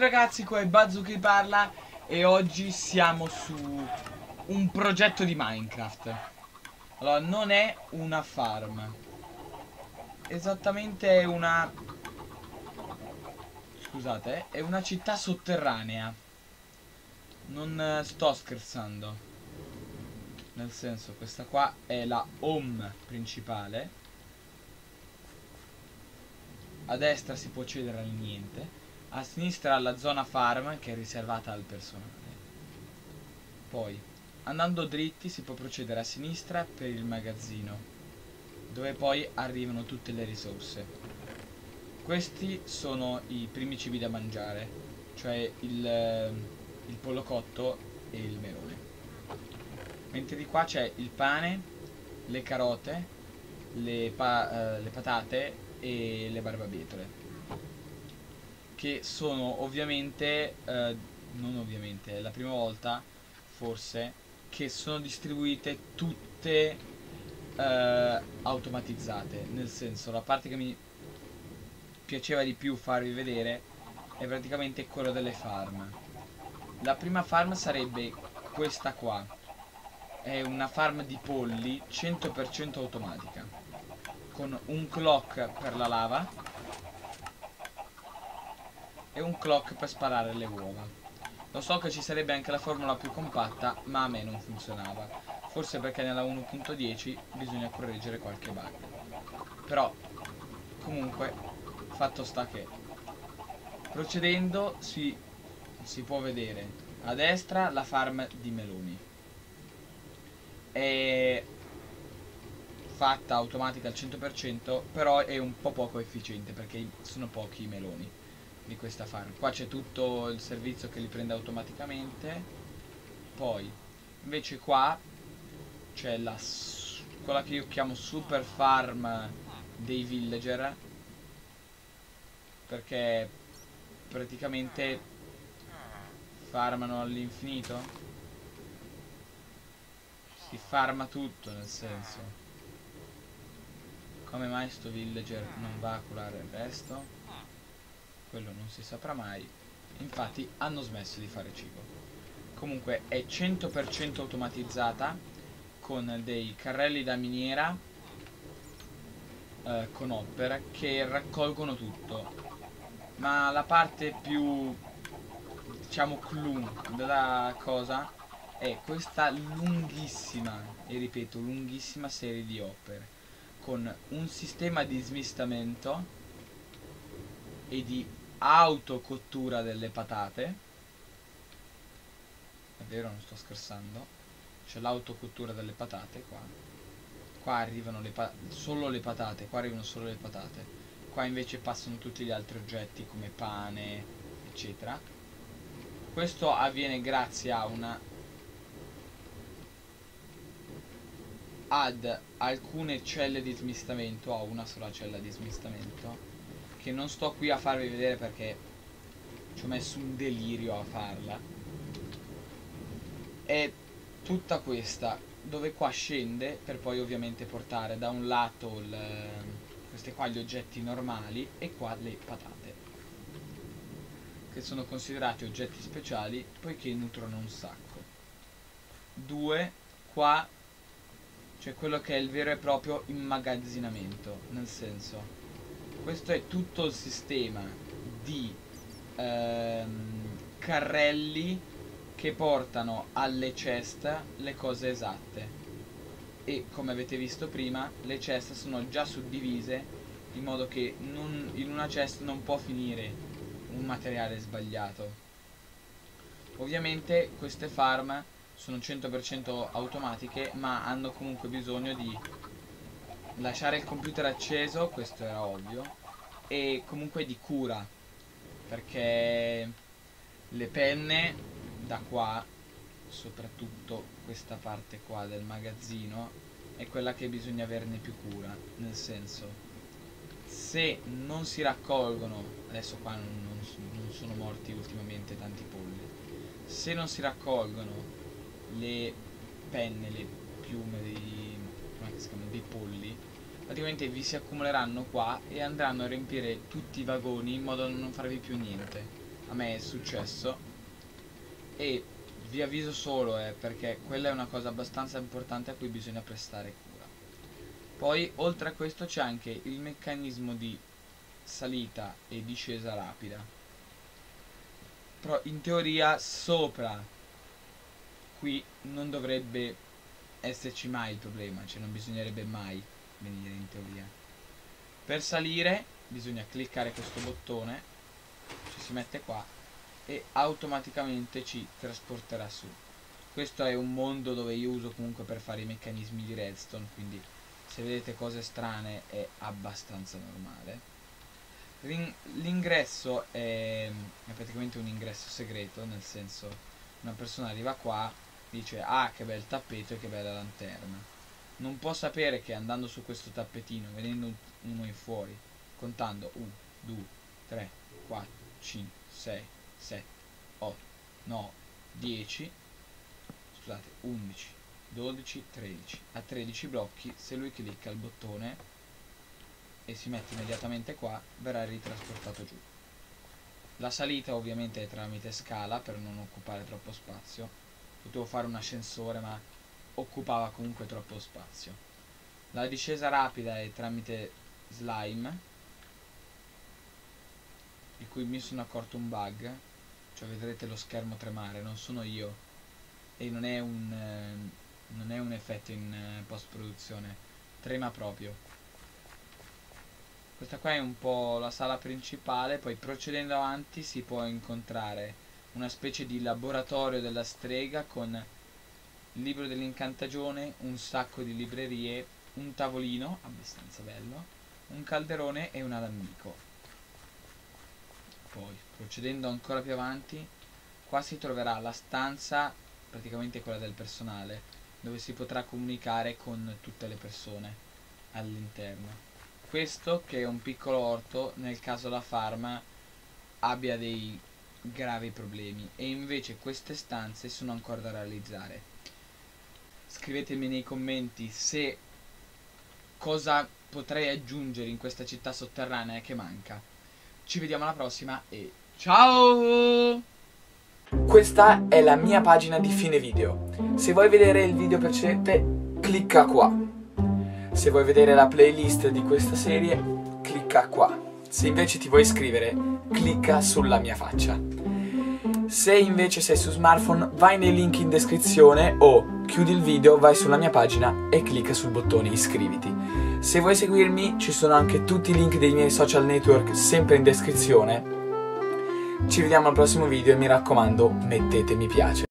ragazzi, qua è Bazzu che parla e oggi siamo su un progetto di Minecraft. Allora, non è una farm. Esattamente è una... Scusate, è una città sotterranea. Non eh, sto scherzando. Nel senso, questa qua è la home principale. A destra si può accedere al niente a sinistra la zona farm che è riservata al personale. Poi, andando dritti si può procedere a sinistra per il magazzino, dove poi arrivano tutte le risorse. Questi sono i primi cibi da mangiare, cioè il, il pollo cotto e il melone. Mentre di qua c'è il pane, le carote, le, pa uh, le patate e le barbabietole che sono ovviamente, eh, non ovviamente, è la prima volta forse, che sono distribuite tutte eh, automatizzate, nel senso la parte che mi piaceva di più farvi vedere è praticamente quella delle farm. La prima farm sarebbe questa qua, è una farm di polli 100% automatica, con un clock per la lava e un clock per sparare le uova. Lo so che ci sarebbe anche la formula più compatta, ma a me non funzionava. Forse perché nella 1.10 bisogna correggere qualche bug. Però, comunque, fatto sta che procedendo si, si può vedere a destra la farm di meloni. È fatta automatica al 100%, però è un po' poco efficiente perché sono pochi i meloni di questa farm qua c'è tutto il servizio che li prende automaticamente. Poi invece qua c'è la quella che io chiamo super farm dei villager. Perché praticamente farmano all'infinito. Si farma tutto nel senso. Come mai sto villager non va a curare il resto quello non si saprà mai infatti hanno smesso di fare cibo. Comunque è 100% automatizzata con dei carrelli da miniera eh, con hopper che raccolgono tutto. Ma la parte più diciamo clou della cosa è questa lunghissima e ripeto lunghissima serie di hopper con un sistema di smistamento e di autocottura delle patate. È vero non sto scherzando. C'è l'autocottura delle patate qua. Qua arrivano le solo le patate qua arrivano solo le patate. Qua invece passano tutti gli altri oggetti come pane eccetera. Questo avviene grazie a una ad alcune celle di smistamento a una sola cella di smistamento che non sto qui a farvi vedere perché ci ho messo un delirio a farla è tutta questa dove qua scende per poi ovviamente portare da un lato il, questi qua gli oggetti normali e qua le patate che sono considerati oggetti speciali poiché nutrono un sacco. Due qua c'è quello che è il vero e proprio immagazzinamento nel senso questo è tutto il sistema di ehm, carrelli che portano alle ceste le cose esatte. E come avete visto prima le ceste sono già suddivise in modo che non, in una cesta non può finire un materiale sbagliato. Ovviamente queste farm sono 100% automatiche ma hanno comunque bisogno di lasciare il computer acceso, questo era ovvio, e comunque di cura, perché le penne da qua, soprattutto questa parte qua del magazzino, è quella che bisogna averne più cura, nel senso se non si raccolgono, adesso qua non, non, sono morti ultimamente tanti polli, se non si raccolgono le penne, le piume dei, dei polli, praticamente vi si accumuleranno qua e andranno a riempire tutti i vagoni in modo da non farvi più niente. A me è successo. E vi avviso solo eh, perché quella è una cosa abbastanza importante a cui bisogna prestare cura. Poi oltre a questo c'è anche il meccanismo di salita e discesa rapida. Però in teoria sopra qui non dovrebbe esserci mai il problema cioè non bisognerebbe mai venire in teoria. Per salire bisogna cliccare questo bottone ci si mette qua e automaticamente ci trasporterà su. Questo è un mondo dove io uso comunque per fare i meccanismi di redstone quindi se vedete cose strane è abbastanza normale. L'ingresso è, è praticamente un ingresso segreto nel senso una persona arriva qua dice ah che bel tappeto e che bella lanterna. Non può sapere che andando su questo tappetino vedendo uno in fuori contando 1 2 3 4 5 6 7 8 9 10 scusate 11 12 13 a 13 blocchi se lui clicca il bottone e si mette immediatamente qua verrà ritrasportato giù. La salita ovviamente è tramite scala per non occupare troppo spazio potevo fare un ascensore ma occupava comunque troppo spazio. La discesa rapida è tramite slime di cui mi sono accorto un bug cioè vedrete lo schermo tremare non sono io. E non è un eh, non è un effetto in eh, post produzione trema proprio. Questa qua è un po' la sala principale poi procedendo avanti si può incontrare una specie di laboratorio della strega con il libro dell'incantagione, un sacco di librerie, un tavolino abbastanza bello, un calderone e un alambico. Poi, procedendo ancora più avanti, qua si troverà la stanza, praticamente quella del personale, dove si potrà comunicare con tutte le persone all'interno. Questo che è un piccolo orto nel caso la farma abbia dei gravi problemi e invece queste stanze sono ancora da realizzare. Scrivetemi nei commenti se cosa potrei aggiungere in questa città sotterranea che manca. Ci vediamo alla prossima e ciao! Questa è la mia pagina di fine video. Se vuoi vedere il video precedente, clicca qua. Se vuoi vedere la playlist di questa serie, clicca qua. Se invece ti vuoi iscrivere, clicca sulla mia faccia. Se invece sei su smartphone, vai nei link in descrizione o chiudi il video, vai sulla mia pagina e clicca sul bottone iscriviti. Se vuoi seguirmi, ci sono anche tutti i link dei miei social network sempre in descrizione. Ci vediamo al prossimo video e mi raccomando, mettete mi piace.